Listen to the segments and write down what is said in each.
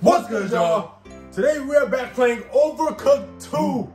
What's good, y'all? Today we're back playing Overcooked 2.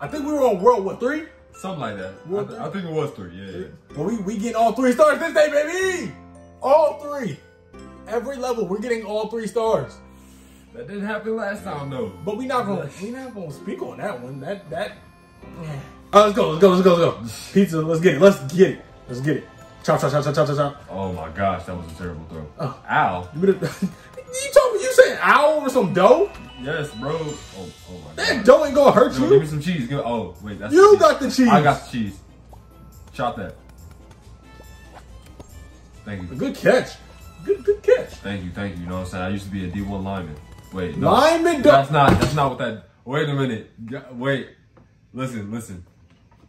I think we were on World War 3. Something like that. I, th- I think it was three. Yeah, yeah. But we, we getting all three stars this day, baby! All three. Every level, we're getting all three stars. That didn't happen last time though. But we not gonna we not gonna speak on that one. That that uh, let's go, let's go, let's go, let's go. Pizza, let's get it, let's get it. Let's get it. Chop, chop, chop, chop, chop, chop, chop. Oh my gosh, that was a terrible throw. Oh. Ow. You, you me said owl over some dough? Yes, bro. Oh, oh my That god. dough ain't gonna hurt you. give me some cheese. Give, oh, wait, that's You cheese. got the cheese. I got the cheese. Chop that. Thank you. Good catch. Good good catch. Thank you, thank you. You know what I'm saying? I used to be a D1 lineman. Wait, no. Lineman That's don't not, that's not what that, wait a minute. Wait. Listen, listen.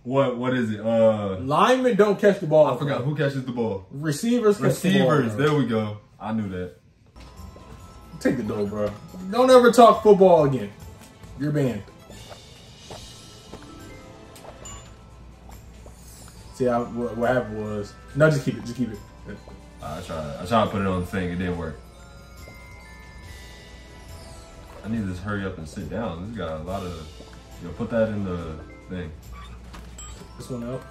What, what is it? Uh, linemen don't catch the ball. I forgot who catches the ball. Receivers Receivers. the ball. There we go. I knew that. Take the dough, bro. Don't ever talk football again. You're banned. See, I, what, what happened was no, just keep it, just keep it. I tried. I tried to put it on the thing. It didn't work. I need to just hurry up and sit down. This got a lot of. You know, put that in the thing. This one out.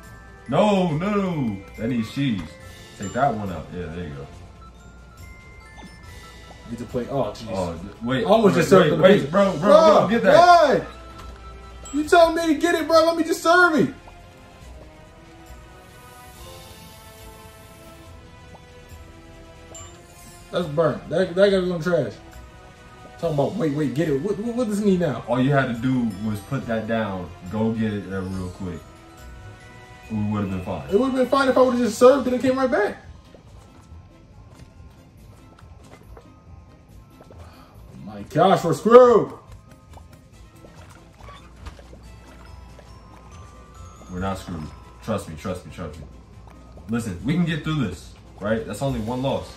No, no, that needs cheese. Take that one out. Yeah, there you go. Get to play. Oh, jeez. Oh, wait. Almost wait, just served wait, the wait, pizza. bro, bro, bro, get that. What? You telling me to get it, bro? Let me just serve it. That's burnt. That that gotta go in trash. Talking about wait, wait, get it. What, what, what does it need now? All you had to do was put that down. Go get it real quick. We would have been fine. It would have been fine if I would have just served it and came right back. Gosh, we're screwed. We're not screwed. Trust me, trust me, trust me. Listen, we can get through this, right? That's only one loss.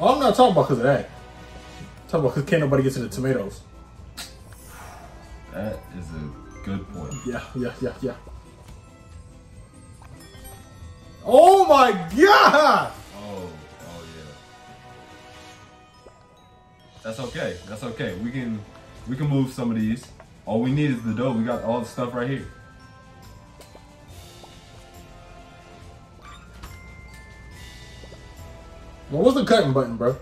Oh, I'm not talking about because of that. I'm talking about because can't nobody get to the tomatoes. That is a good point. Yeah, yeah, yeah, yeah. Oh my god! That's okay. That's okay. We can we can move some of these. All we need is the dough. We got all the stuff right here. Well, what's the cutting button, bro?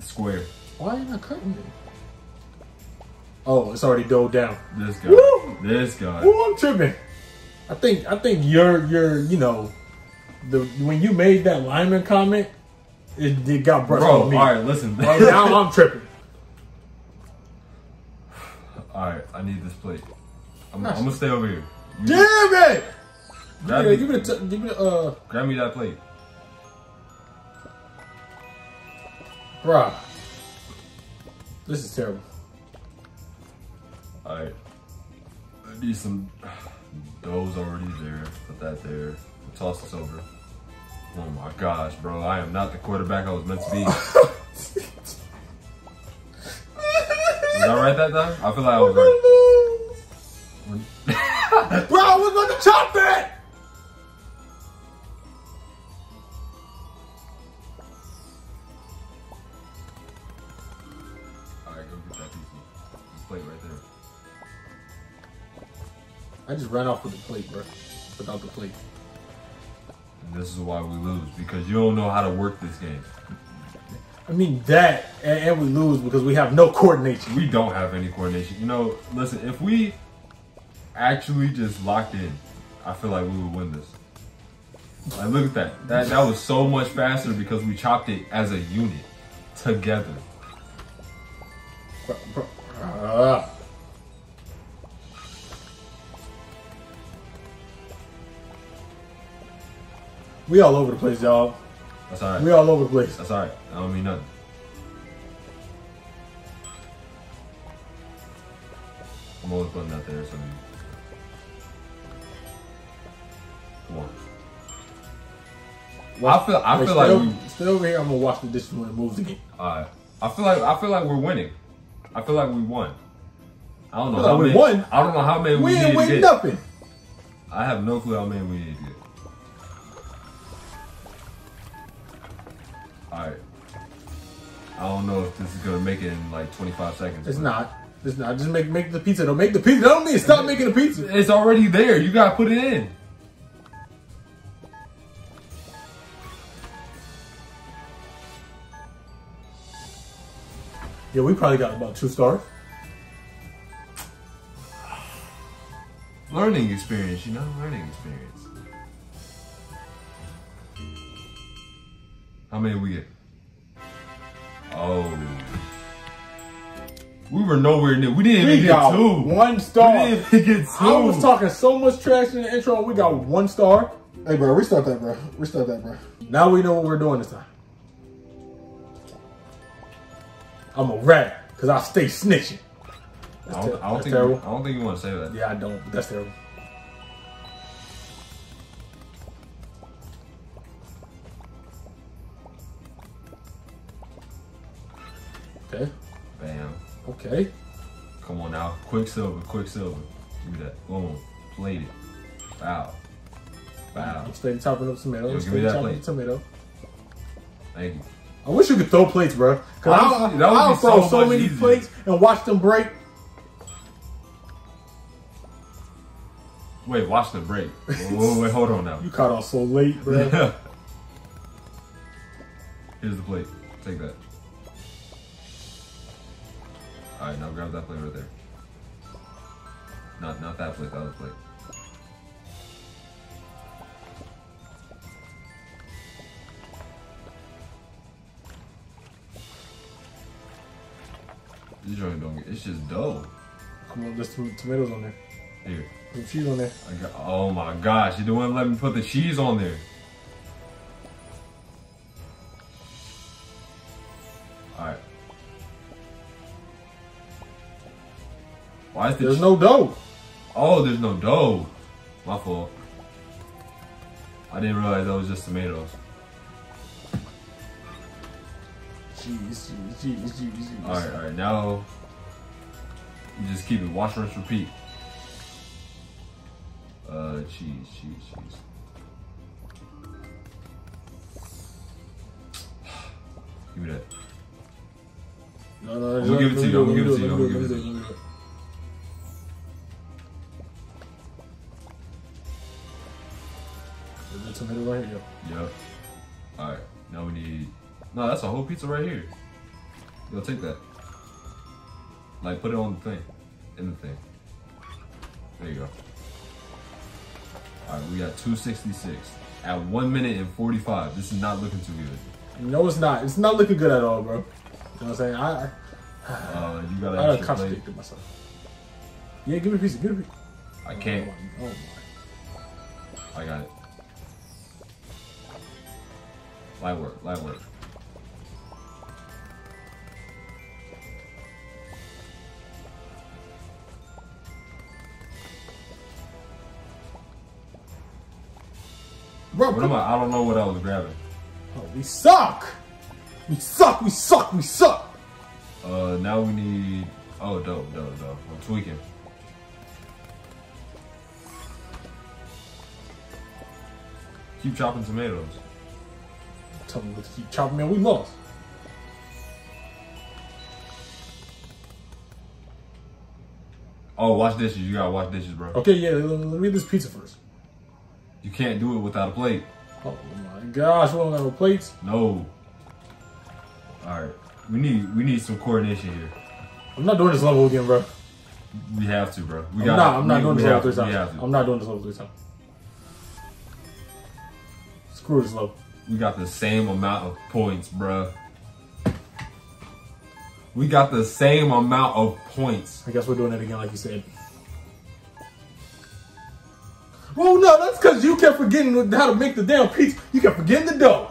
Square. Why are I cutting it? Oh, it's already doled down. This guy. Woo! This guy. I'm tripping. I think I think you're you're you know the when you made that lineman comment, it, it got brushed Bro, on me. all right, listen. Right now I'm tripping. All right, I need this plate. I'm, Nice. I'm gonna stay over here. You- Damn it! grab, Yeah, me, give me give me the uh, grab me that plate. bruh. This is terrible. All right. I need some dough's already there. Put that there. Toss this over. Oh my gosh, bro! I am not the quarterback I was meant to be. Did I write that down? I feel like I was right. Bro, I was about to chop that. All right, go get that piece of plate right there. I just ran off with the plate, bro. Without the plate. And this is why we lose because you don't know how to work this game. I mean that, and, and we lose because we have no coordination. We don't have any coordination. You know, listen, if we actually just locked in, I feel like we would win this. Like, look at that. That that was so much faster because we chopped it as a unit together. Uh, we all over the place, y'all. That's all right. We all over the place. That's all right. I don't mean nothing. I'm always putting that there, so you. Come on. I feel. I feel stay, like over, we. stay over here. I'm gonna watch the dishes when it moves again. Alright. I feel like I feel like we're winning. I feel like we won. I don't know Feel how like we many. won? I don't know how many we, We need ain't to winning get. nothing. I have no clue how many we need I don't know if this is gonna make it in like 25 seconds. It's but- not. It's not. Just make make the pizza. Don't make the pizza. Don't mean stop making the pizza. It's already there. You gotta put it in. Yeah, we probably got about two stars. Learning experience, you know, learning experience. How many we get? Oh. We were nowhere near. We didn't We even got get two. one We star. didn't even get two. I was talking so much trash in the intro, we got one star. Hey, bro, restart that, bro. Restart that, bro. Now we know what we're doing this time. I'm a rat because I stay snitching. That's, I don't, I don't that's think. terrible. You, I don't think you want to say that. Yeah, I don't. But that's terrible. Okay. Bam. Okay. Come on now. Quicksilver. Quicksilver. Give me that. Boom. Plate it. Wow. Wow. I'm steady chopping up tomato. Yo, give me that plate. tomato. Thank you. I wish you could throw plates, bro. Cause I'll, I'll throw so so, many easier. plates and watch them break. Wait, watch the break. wait, wait, wait, hold on now. You caught on so late, bro. Here's the plate. Take that. Alright, now grab that plate right there. Not not that plate, that other plate. This joint don't get it's just dough. Come on, there's some tomatoes on there. Here. Some cheese on there. I got, oh my gosh, you don't want to let me put the cheese on there. Why the There's no dough. Oh, there's no dough. My fault. I didn't realize that was just tomatoes. Cheese, cheese, cheese, cheese, cheese. Alright, alright, now you just keep it. Wash, rinse, repeat. Uh, cheese, cheese, cheese. Give me that. No, no, I'm gonna give it to you, I'm gonna give it to you, I'm gonna give it to let me do There's a tomato right here. Yep. Alright, now we need. No, that's a whole pizza right here. Yo, take that. Like, put it on the thing. In the thing. There you go. Alright, we got 266. At 1 minute and 45. This is not looking too good. No, it's not. It's not looking good at all, bro. You know what I'm saying? I, I, Uh, you gotta, I gotta extra plate. myself. Yeah, give me a piece. Give me a piece. I can't. Oh my. Oh I got it. Light work, light work. Bro, What am I? I don't know what I was grabbing. Oh, we suck. We suck. We suck. We suck. Uh, now we need. Oh, dope, dope, dope. I'm tweaking. Keep chopping tomatoes. Tell me what to keep chopping, man. We lost. Oh, wash dishes. You gotta wash dishes, bro. Okay, yeah. Let, let me eat this pizza first. You can't do it without a plate. Oh my gosh, we don't have no plates. No. All right. We need we need some coordination here. I'm not doing this level again, bro. We have to, bro. We I'm got. not. I'm not doing this level three times. I'm not doing this level three times. Screw this level. We got the same amount of points, bruh. We got the same amount of points. I guess we're doing it again, like you said. Well, no, that's because you kept forgetting how to make the damn pizza. You kept forgetting the dough.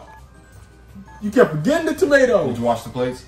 You kept forgetting the tomato. Did you wash the plates?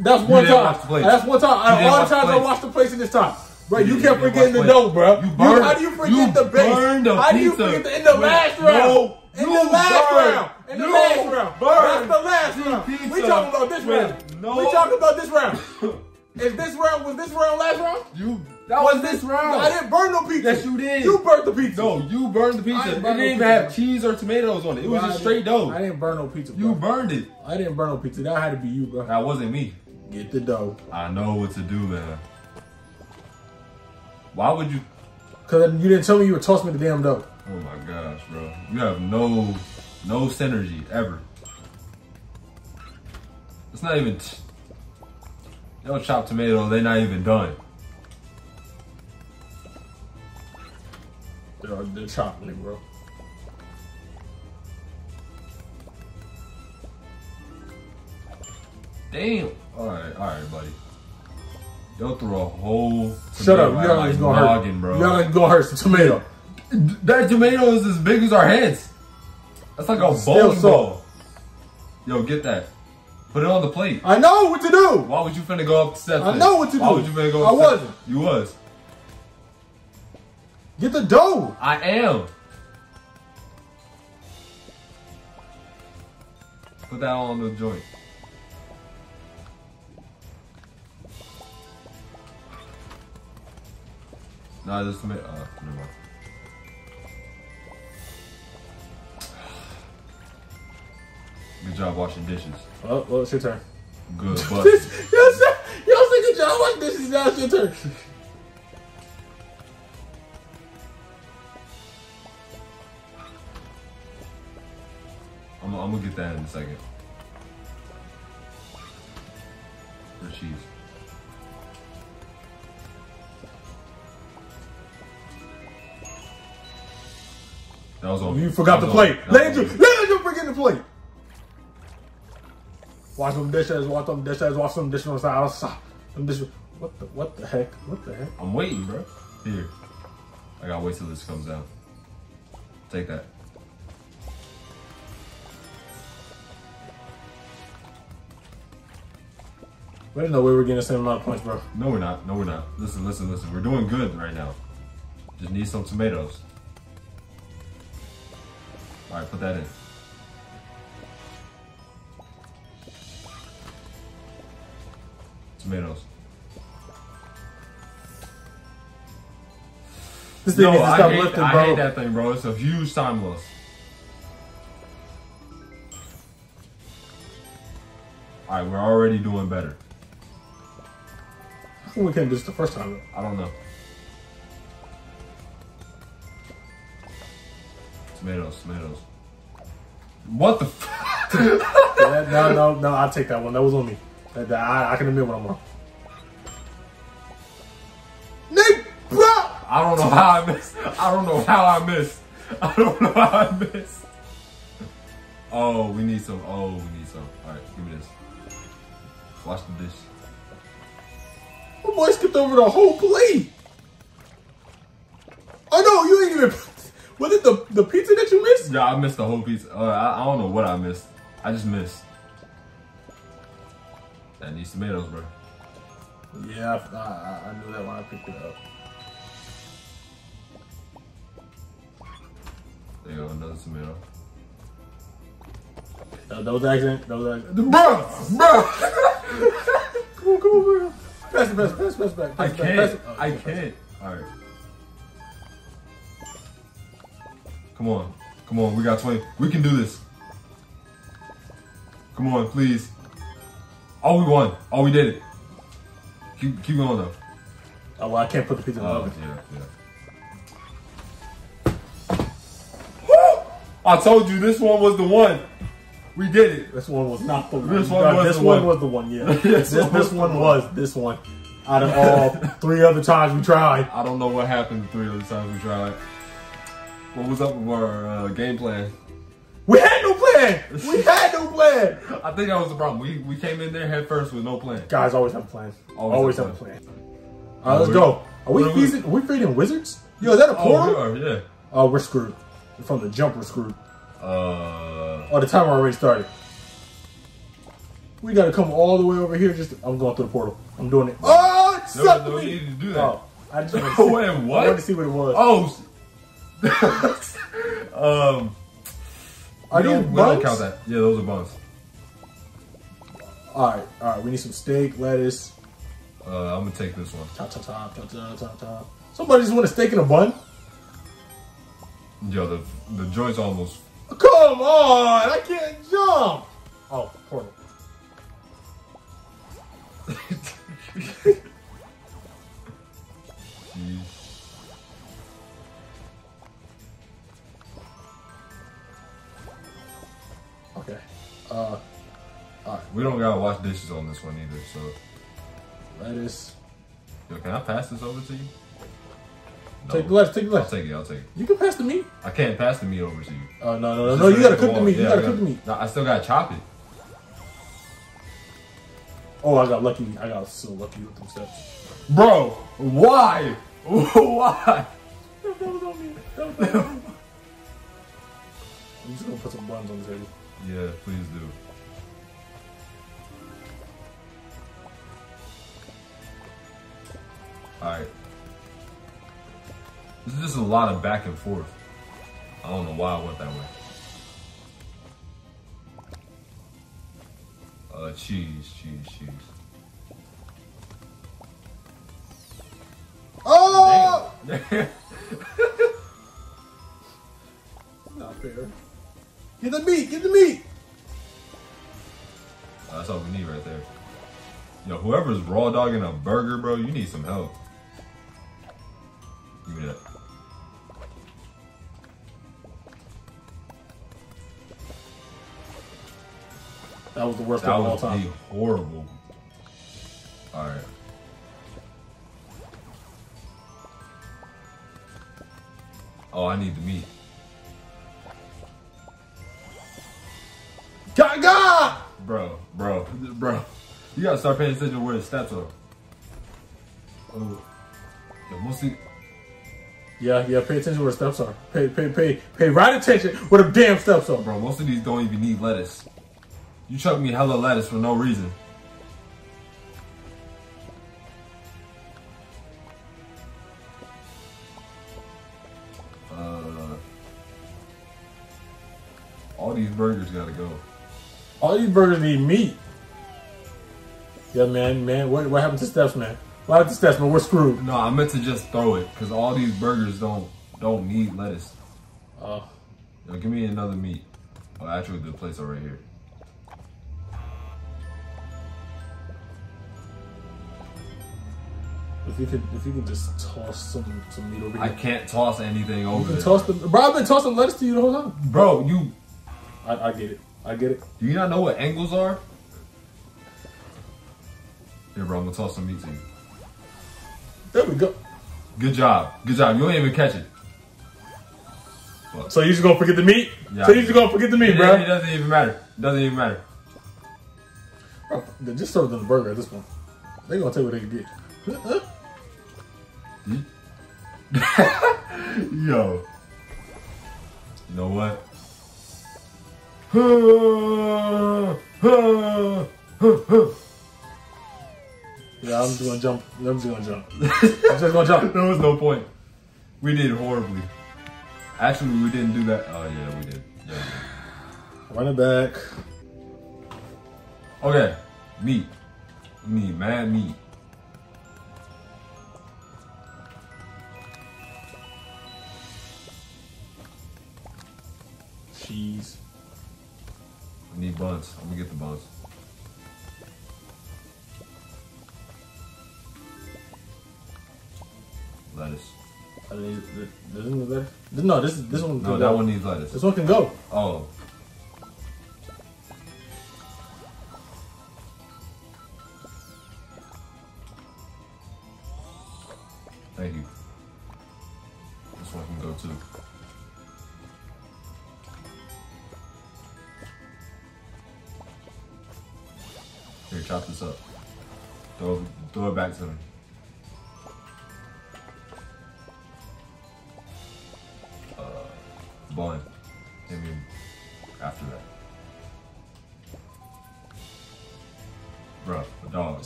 That's one didn't time. wash the. That's one time. Out of didn't all wash the the times I washed the plates in this time. Bro, You you, didn't- kept forgetting the dough, bro. You burned- how do you forget you the base? burned the how do you forget the in the Wait, last no, round? in the last burned- round. In the you last round. burned That's the last round. We talking about this round. no- We talking about this round. Is this round was this round last round? You That was this round. I didn't burn no pizza. Yes, you did. You burnt the pizza. No, you burned the pizza. I It didn't didn't no even pizza. have cheese or tomatoes on it. It was Bro, just straight dough. I didn't burn no pizza. Bro. You burned it. I didn't burn no pizza. That had to be you, bro. That wasn't me. Get the dough. I know what to do, man. Why would you? Cause you didn't tell me you were tossing me the damn dough. Oh my gosh, bro. You have no, no synergy ever. It's not even. T- Yo, chopped tomato. They're not even done. They're, they're chopping it, bro. Damn. All right, all right, buddy. Yo, threw a whole. Shut up. You at got my gonna hurt. noggin, bro. You got gonna hurt some tomato. That tomato is as big as our heads. That's like a Still bowling so. ball. Yo, get that. Put it on the plate. I know what to do. Why would you finna go up the steps? I then? know what to Why do. would you finna go up the steps? wasn't. You was. Get the dough. I am. Put that on the joint. Nah, this tomato. Uh, never mind. Job washing dishes. Oh, well, it's your turn. Good, but y'all said, good job this is now it's your turn. I'm, I'm gonna get that in a second. The cheese. That was on. You forgot the plate. that was Let you, me. let you forget the plate. Wash them dishes, wash them dishes, wash them dishes on the side, on the side. Them dishes. What the, what the heck? What the heck? I'm waiting, bro. Here. I gotta wait till this comes out. Take that. We didn't know we were getting the same amount of points, bro. No, we're not. No, we're not. Listen, listen, listen. We're doing good right now. Just need some tomatoes. All right, put that in. Tomatoes. This thing No, needs to I stop hate, lifting, I bro. hate that thing, bro. It's a huge time loss. All right, we're already doing better. How we can't do this the first time? I don't know. Tomatoes, tomatoes. What the? F- Yeah, no, no, no. I'll take that one. That was on me. I, I can admit when I'm wrong. Nick, bro. I don't know how I missed. I don't know how I missed. I don't know how I missed. Oh, we need some. Oh, we need some. All right, give me this. Wash the dish. My boy skipped over the whole plate. Oh no, you ain't even. Was it the the pizza that you missed? Yeah, I missed the whole pizza. Uh, I, I don't know what I missed. I just missed. That needs tomatoes, bro. Yeah, I, I, I knew that when I picked it up. There you go, another tomato. That, that was an accident. That was an accident. Bro, bro. Come on, come on, bro. Pass it, pass it, pass it, pass it back. I Pass it back, can't. it. Oh, I pass can't. All right. Come on. Come on. We got 20. We can do this. Come on, please. Oh, we won. Oh, we did it. Keep, keep going, though. Oh well, I can't put the pizza in the Oh, oven. yeah, yeah. Woo! I told you this one was the one. We did it. This one was not the one. This one was this the one one. was the one. Yeah, This this, one this the one. was this one. Out of all three other times we tried, I don't know what happened the three other times we tried. What was up with our uh, game plan? we had no plan. We had no plan. I think that was the problem. We we came in there head first with no plan. Guys always have a plan. Always Always, have a plan. All right, let's go. Are we are we- feeding? Are we feeding wizards? Yo, is that a Oh, portal? we are, yeah. Oh, we're screwed. From the jump, we're screwed. Uh, Oh, the timer already started. We gotta come all the way over here. Just I'm going through the portal. I'm doing it. Oh, it no, sucked no me. need to do that. Oh, I just wanted to see, Wait, I wanted to see what it was. Oh. um. Are we don't, these we don't buns? count that. Yeah, those are buns. All right, all right. We need some steak, lettuce. Uh, I'm gonna take this one. Chop, chop, chop, chop, chop, chop, chop. Somebody just want a steak and a bun? Yo, the the joint's almost. Come on! I can't jump! Oh, portal. Uh, We don't gotta wash dishes on this one either. So, lettuce. yo, can I pass this over to you? No. Take the lettuce, take the I'll lettuce. take it. I'll take it. You can pass the meat. I can't pass the meat over to you. Oh, no, no, no, no. You gotta cook the meat. You Yeah, I gotta gotta- cook the meat. No, I still gotta chop it. Oh, I got lucky. I got so lucky with them steps. Bro, why? why? That was on me. That was on me. I'm just gonna put some buns on the table. Yeah, please do. Alright. This is just a lot of back and forth. I don't know why I went that way. Uh, cheese, cheese, cheese. Oh! meat. Get the meat. That's all we need right there. Yo, whoever's raw dogging a burger, bro, you need some help. Give me that. That was the worst That of all would time. be horrible. Alright. Oh, I need the meat. Gaga! Bro, bro, bro. You gotta start paying attention to where the steps are. Oh. Yo, mostly. Yeah, yeah. Pay attention where the steps are. Pay, pay, pay, pay right attention where the damn steps are. Bro, most of these don't even need lettuce. You chuck me hella lettuce for no reason. All these burgers need meat. Yeah, man, man. What, what happened to steps, man? What happened to steps, man? We're screwed. No, I meant to just throw it because all these burgers don't don't need lettuce. Oh, Yo, give me another meat. Oh, actually, the plates are right here. if you could, if you could just toss some, some meat over here. I can't toss anything over. You can there. toss the. Bro, I've been tossing lettuce to you the whole time. Bro, you I, I get it. I get it. do you not know what angles are? Here, bro, I'm gonna toss some meat to you. There we go. Good job. Good job. You ain't even catch it. So you just gonna forget the meat? Yeah. So you just gonna forget the meat, It, bro? it doesn't even matter. It doesn't even matter. Bro, they just serve them the burger at this point. They gonna take what they can get. Yo. You know what? Yeah, I'm just gonna jump. I'm just gonna jump. I'm just gonna jump. there was no point. We did horribly. Actually, we didn't do that. Oh yeah, we did. Yeah, we did. Run it back. Okay. We need mad meat. Cheese. Need buns. I'm gonna get the buns. Lettuce. I mean, isn't better. This- No, this this one. No, that go. one needs lettuce. This one can go. Oh.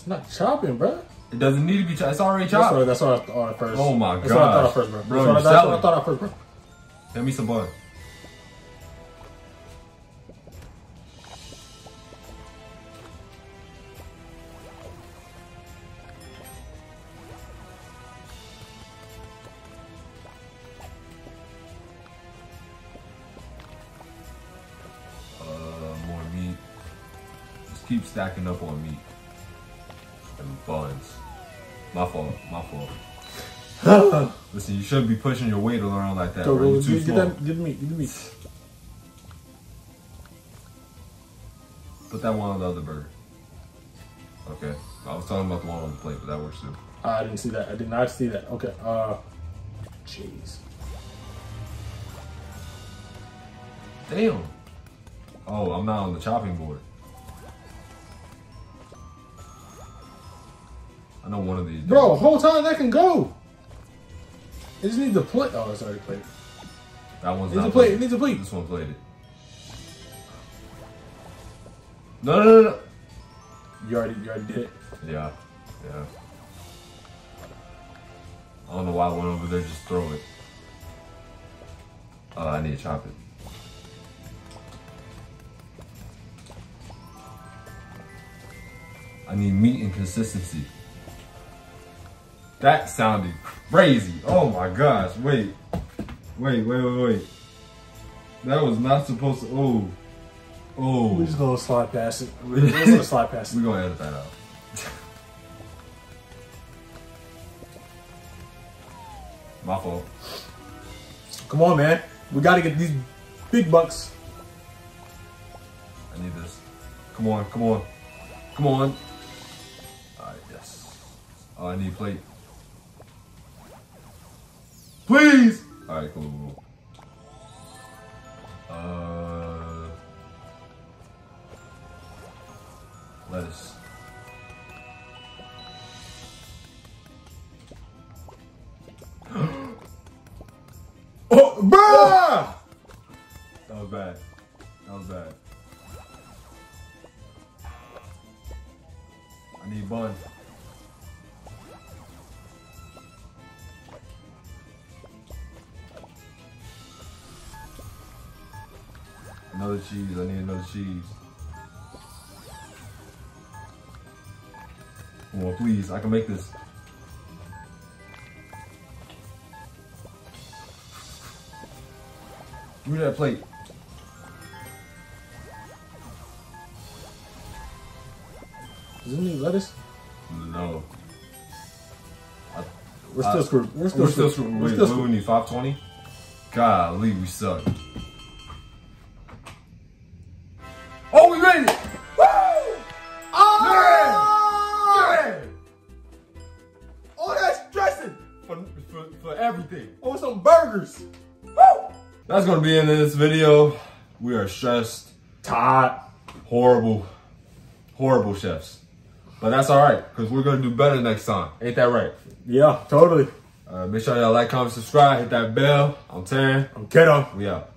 It's not chopping, bro. It doesn't need to be chopped. It's already chopped. That's what, that's what I thought at first. Oh my god. That's what I thought at first, bro. bro that's, what I, that's what I thought at first, bro. Get me some bun. Uh, more meat. Just keep stacking up on meat buns. My fault. My fault. Listen, you shouldn't be pushing your weight around like that. Bro. go, You too get, get, small. that, get the meat, get the meat. Put that one on the other burger. Okay. I was talking about the one on the plate, but that works too. I didn't see that. I did not see that. Okay. Uh, jeez. Damn. Oh, I'm not on the chopping board. I know one of these. Bro, whole time that can go. It just needs a plate. Oh, it's already plated. that one's Needs not a plate. It needs a plate. This one plated. No, no, no, no. You already, you already did it. Yeah, yeah. I don't know why I went over there. Just throw it. Uh, I need to chop it. I need meat and consistency. That sounded crazy. Oh my gosh. Wait. Wait, wait, wait, wait. That was not supposed to. Oh. Oh. We're just gonna slide past it. We're just gonna slide past it. We're gonna edit that out. My fault. Come on, man. We gotta get these big bucks. I need this. Come on, come on. Come on. Alright, yes. Oh, I need plate. Please! Alright, cool. Uh lettuce. Oh, bruh! I cheese. Come on, please. I can make this. Give me that plate. Does it need lettuce? No. We're Uh, still screwed. We're still We're still screwed. screwed. We're still do we screwed. need? 520? Golly, we suck. That's gonna be in this video. We are stressed, Todd. horrible, horrible chefs. But that's alright, because we're gonna do better next time. Ain't that right? Yeah, totally. Uh, make sure y'all like, comment, subscribe, hit that bell. I'm Taryn. I'm kiddo. We out.